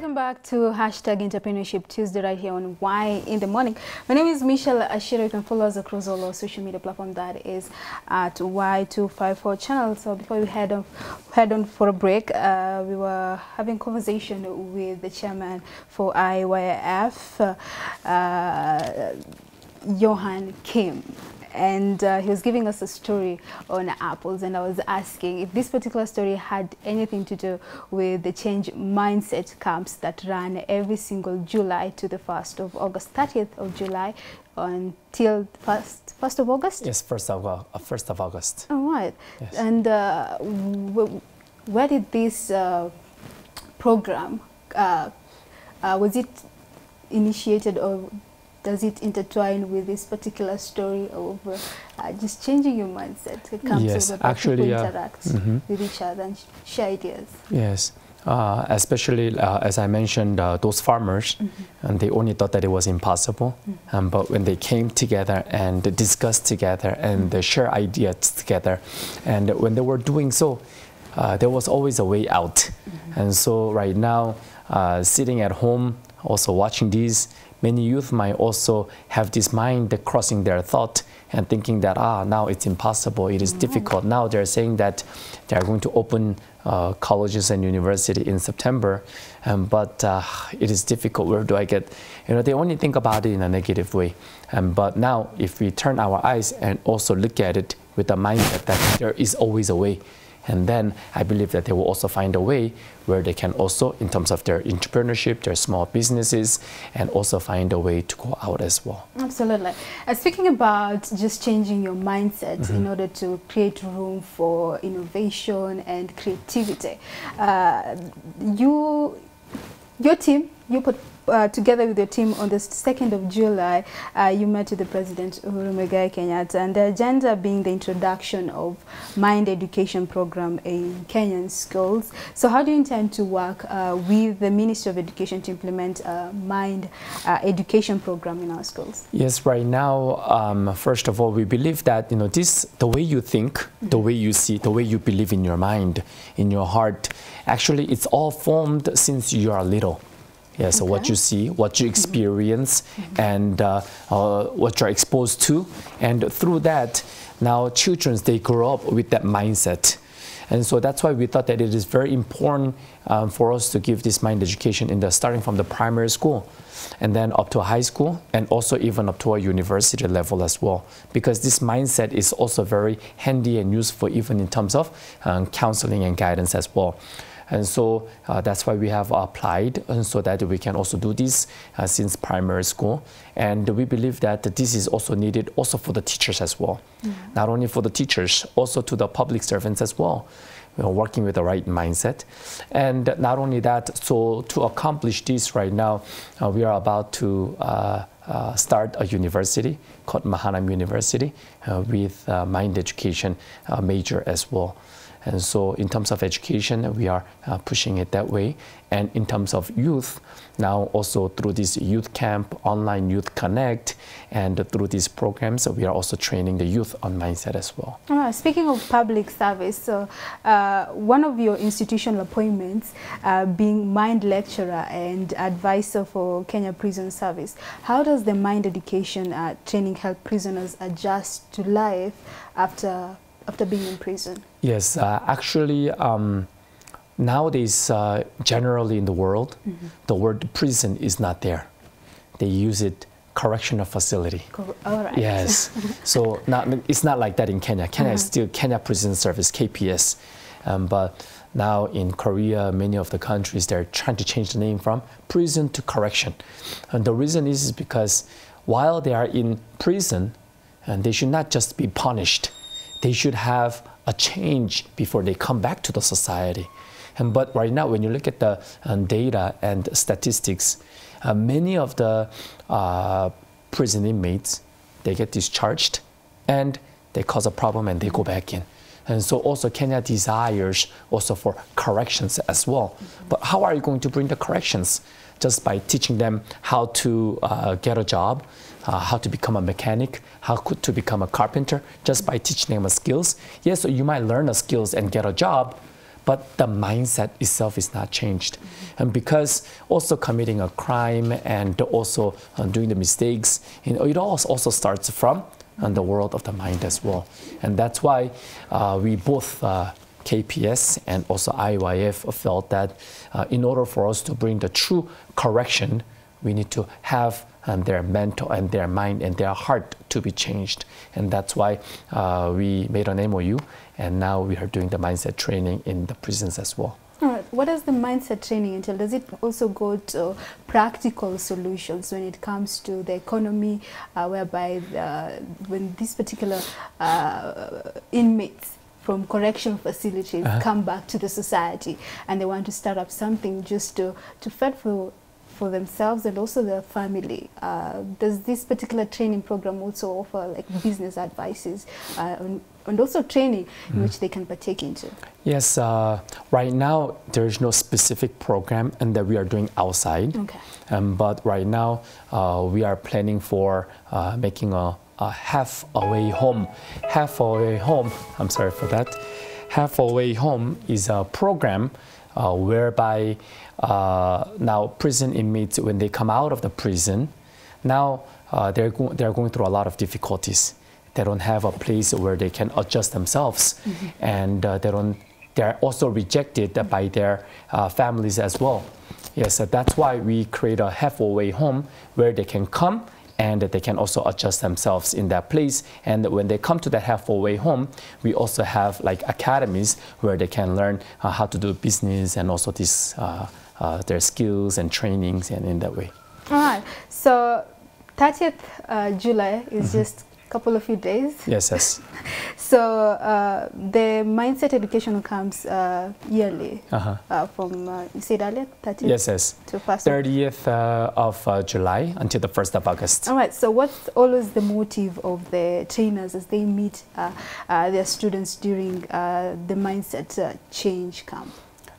Welcome back to hashtag Entrepreneurship Tuesday right here on Why in the Morning. My name is Michelle Ashira. You can follow us across all our social media platform that is at Y254 channel. So before we head on, head on for a break, uh, we were having conversation with the chairman for IYF, uh, Yohan Kim and uh, he was giving us a story on apples and I was asking if this particular story had anything to do with the change mindset camps that run every single July to the 1st of August, 30th of July until 1st, 1st of August? Yes, 1st of, uh, 1st of August. All right. Yes. And uh, where did this uh, program, uh, uh, was it initiated or does it intertwine with this particular story of uh, just changing your mindset? It comes yes, over actually, people uh, interact mm -hmm. with each other and share ideas. Yes. Uh, especially uh, as I mentioned, uh, those farmers, mm -hmm. and they only thought that it was impossible. Mm -hmm. um, but when they came together and discussed together and they share ideas together, and when they were doing so, uh, there was always a way out. And so right now, uh, sitting at home, also watching these, many youth might also have this mind crossing their thought and thinking that ah now it's impossible it is mm -hmm. difficult. Now they're saying that they're going to open uh, colleges and university in september um, but uh, it is difficult. Where do i get you know they only think about it in a negative way. Um, but now if we turn our eyes and also look at it with the mindset that there is always a way and then I believe that they will also find a way where they can also, in terms of their entrepreneurship, their small businesses, and also find a way to go out as well. Absolutely. Uh, speaking about just changing your mindset mm -hmm. in order to create room for innovation and creativity, uh, you, your team, you put uh, together with your team on the 2nd of July, uh, you met with the President Uhuru Muigai Kenyatta, and the agenda being the introduction of Mind Education Program in Kenyan schools. So how do you intend to work uh, with the Ministry of Education to implement a Mind uh, Education Program in our schools? Yes, right now, um, first of all, we believe that, you know, this, the way you think, mm -hmm. the way you see, the way you believe in your mind, in your heart, actually it's all formed since you are little. Yeah, so okay. what you see, what you mm-hmm. experience, mm -hmm. and uh, uh, what you're exposed to. And through that, now children, they grow up with that mindset. And so that's why we thought that it is very important um, for us to give this mind education in the starting from the primary school and then up to high school and also even up to a university level as well because this mindset is also very handy and useful even in terms of um, counseling and guidance as well. And so uh, that's why we have applied and so that we can also do this uh, since primary school. And we believe that this is also needed also for the teachers as well. Mm -hmm. Not only for the teachers, also to the public servants as well. You know, working with the right mindset. And not only that, so to accomplish this right now, uh, we are about to uh, uh, start a university called Mahanaim University uh, with uh, mind education uh, major as well. And so in terms of education, we are uh, pushing it that way. And in terms of youth, now also through this youth camp, online youth connect, and through these programs, we are also training the youth on mindset as well. Uh, speaking of public service, so uh, one of your institutional appointments uh, being mind lecturer and advisor for Kenya Prison Service, how does the mind education uh, training help prisoners adjust to life after after being in prison? Yes, uh, actually, um, nowadays, uh, generally in the world, mm -hmm. the word prison is not there. They use it correctional facility. Cor all right. Yes. so not, it's not like that in Kenya. Kenya uh -huh. is uh-huh. still Kenya Prison Service, KPS. Um, but now in Korea, many of the countries, they're trying to change the name from prison to correction. And the reason is, is because while they are in prison, and they should not just be punished, they should have a change before they come back to the society. And, but right now, when you look at the um, data and statistics, uh, many of the uh, prison inmates, they get discharged and they cause a problem and they go back in. And so also Kenya desires also for corrections as well. Mm -hmm. But how are you going to bring the corrections? Just by teaching them how to uh, get a job, uh, how to become a mechanic, how to become a carpenter, just by teaching them skills. Yes, so you might learn the skills and get a job, but the mindset itself is not changed. And because also committing a crime and also uh, doing the mistakes, you know, it also starts from uh, the world of the mind as well. And that's why uh, we both uh, KPS and also IYF felt that uh, in order for us to bring the true correction, we need to have um, their mental and their mind and their heart to be changed. And that's why uh, we made an MOU and now we are doing the mindset training in the prisons as well. All right. What does the mindset training entail? Does it also go to practical solutions when it comes to the economy, uh, whereby the, when these particular uh, inmates from correction facilities uh -huh. come back to the society and they want to start up something just to, to fend for for themselves and also their family. Uh, does this particular training program also offer like business advices uh, and, and, also training mm. in which they can partake into? Yes, uh, right now there is no specific program and that we are doing outside. Okay. Um, but right now uh, we are planning for uh, making a, a half away home. Half away home, I'm sorry for that. Half away home is a program uh, whereby uh, now prison inmates, when they come out of the prison, now uh, they're, go they're going through a lot of difficulties. They don't have a place where they can adjust themselves, mm -hmm. and uh, they don't. They're also rejected by their uh, families as well. Yes, that's why we create a halfway home where they can come and that they can also adjust themselves in that place. And when they come to that halfway home, we also have like academies where they can learn uh, how to do business and also this, uh, uh, their skills and trainings and in that way. All right. So 30th uh, July is mm -hmm. just couple of few days. Yes, yes. so uh, the mindset education comes uh, yearly uh -huh. uh, from, uh, you said earlier, 30th? Yes, yes. To 30th uh, of uh, July until the 1st of August. All right, so what's always the motive of the trainers as they meet their students during the mindset change camp?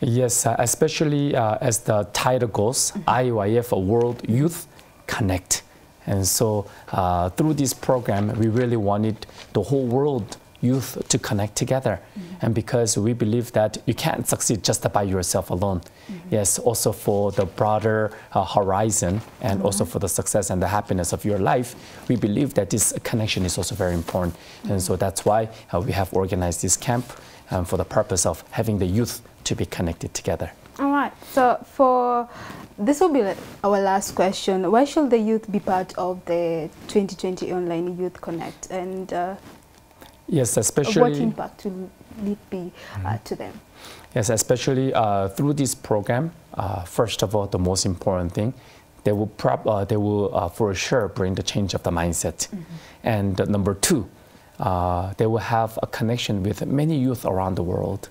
Yes, especially as the title goes, mm -hmm. IYF World Youth Connect. And so uh, through this program, we really wanted the whole world youth to connect together. Mm -hmm. And because we believe that you can't succeed just by yourself alone. Mm -hmm. Yes, also for the broader uh, horizon and mm -hmm. also for the success and the happiness of your life, we believe that this connection is also very important. And so that's why uh, we have organized this camp um, for the purpose of having the youth to be connected together. All right. So for this will be our last question. Why should the youth be part of the 2020 Online Youth Connect? And uh, yes, especially what impact will it be mm -hmm. to them? Yes, especially uh, through this program. Uh, first of all, the most important thing, they will uh, they will uh, for sure bring the change of the mindset. Mm -hmm. And number two, they will have a connection with many youth around the world.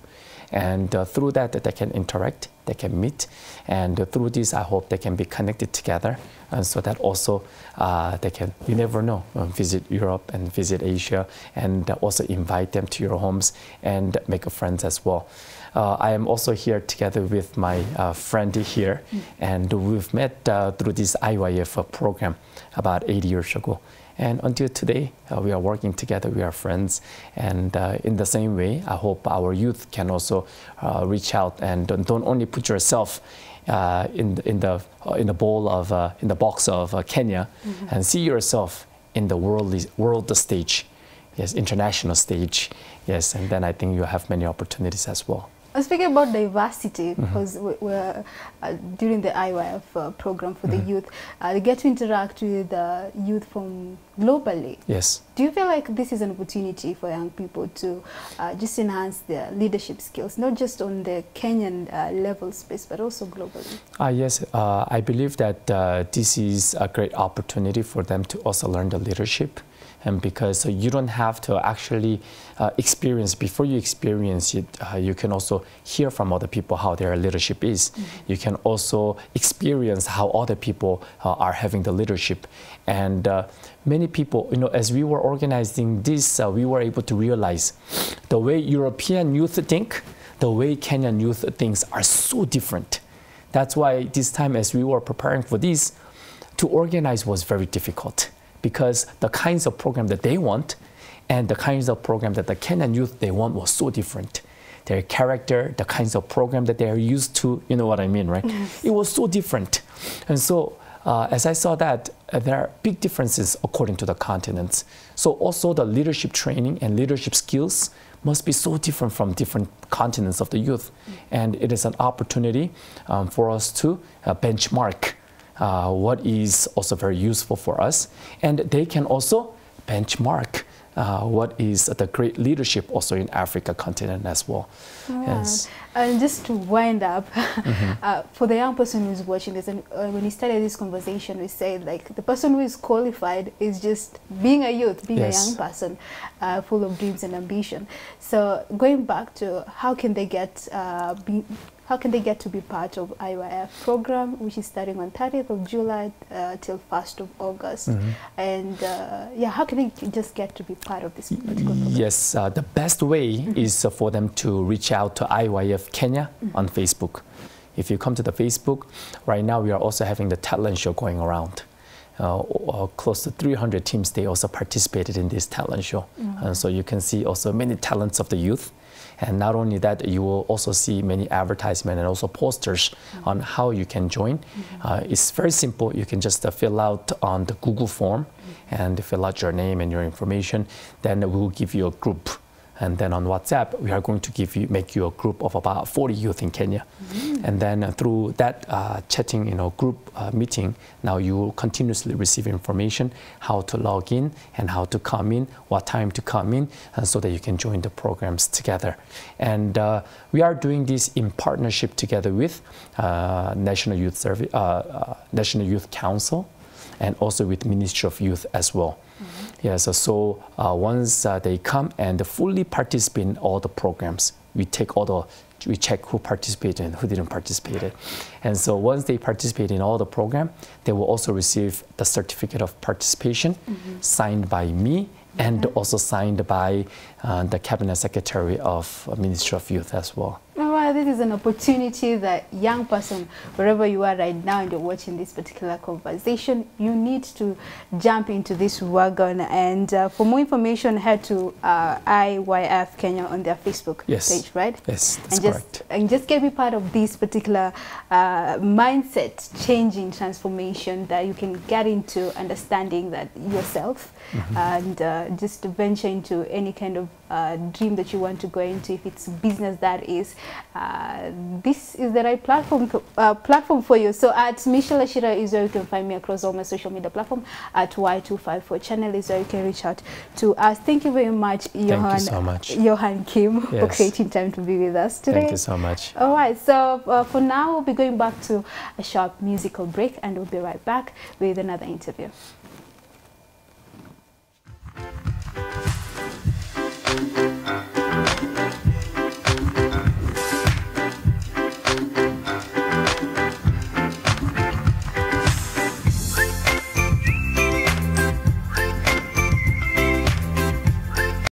And uh, through that, they can interact, they can meet, and uh, through this, I hope they can be connected together, and so that also uh, they can, you never know, um, visit Europe and visit Asia, and also invite them to your homes and make friends as well. Uh, I am also here together with my uh, friend here, mm. and we've met uh, through this IYF program about eight years ago. And until today, uh, we are working together, we are friends. And uh, in the same way, I hope our youth can also uh, reach out and don't, don't, only put yourself uh, in, in, the, uh, in the bowl of, uh, in the box of Kenya mm -hmm. and see yourself in the world, world stage, yes, international stage. Yes, and then I think you have many opportunities as well. Speaking about diversity, because mm -hmm. we're uh, during the IYF uh, program for mm -hmm. the mm-hmm. youth, uh, they get to interact with the youth from globally. Yes. Do you feel like this is an opportunity for young people to uh, just enhance their leadership skills, not just on the Kenyan uh, level space, but also globally? Uh, yes, I believe that this is a great opportunity for them to also learn the leadership and because uh, you don't have to actually uh, experience before you experience it uh, you can also hear from other people how their leadership is. Mm -hmm. you can also experience how other people uh, are having the leadership. And uh, many people you know as we were organizing this uh, we were able to realize the way european youth think the way kenyan youth thinks are so different. That's why this time as we were preparing for this to organize was very difficult because the kinds of program that they want and the kinds of program that the Kenyan youth they want was so different. their character, the kinds of program that they are used to. You know what I mean, right? Yes. It was so different. And so uh, as I saw that, uh, there are big differences according to the continents. So also the leadership training and leadership skills must be so different from different continents of the youth. And it is an opportunity um, for us to uh, benchmark uh, what is also very useful for us. And they can also benchmark uh, what is the great leadership also in Africa continent as well. Yeah. Yes. And just to wind up, uh, for the young person who's watching this, and uh, when we started this conversation, we said like the person who is qualified is just being a youth, being Yes. a young person, uh, full of dreams and ambition. So going back to how can they get uh, be, how can they get to be part of IYF program, which is starting on 30th of July uh, till 1st of August, Mhm. and uh, yeah, how can they just get to be part of this particular program? Yes, uh, the best way is uh, for them to reach out to IYF Kenya on Facebook. If you come to the Facebook, right now we are also having the talent show going around. Uh, uh, close to 300 teams they also participated in this talent show, and so you can see also many talents of the youth. And not only that, you will also see many advertisement and also posters on how you can join. Uh, it's very simple. You can just uh, fill out on the Google form and fill out your name and your information. Then we will give you a group. And then on WhatsApp, we are going to give you, make you a group of about 40 youth in Kenya. And then uh, through that uh, chatting, you know, group uh, meeting, now you will continuously receive information how to log in and how to come in, what time to come in, uh, so that you can join the programs together. And uh, we are doing this in partnership together with uh, National Youth Service, uh, uh, National Youth Council, and also with Ministry of Youth as well. Yeah, so, so uh, once uh, they come and fully participate in all the programs, we take all the we check who participated and who didn't participate. And so once they participate in all the program, they will also receive the certificate of participation signed by me and also signed by uh, the cabinet secretary of uh, Ministry of Youth as well. This is an opportunity that young person, wherever you are right now and you're watching this particular conversation, you need to jump into this wagon. And uh, for more information, head to uh, IYF Kenya on their Facebook Yes. page, right? Yes, that's and just correct. and just get be part of this particular uh, mindset changing transformation that you can get into understanding that yourself Mm-hmm. and uh, just venture into any kind of uh, dream that you want to go into if it's business that is uh, this is the right platform uh, platform for you so at Michelle Ashira is where you can find me across all my social media platform at Y254 channel is where you can reach out to us thank you very much Yohan Thank you so much. Yohan Kim for creating time to be with us today Thank you so much. all right, so uh, for now, we'll be going back to a short musical break and we'll be right back with another interview.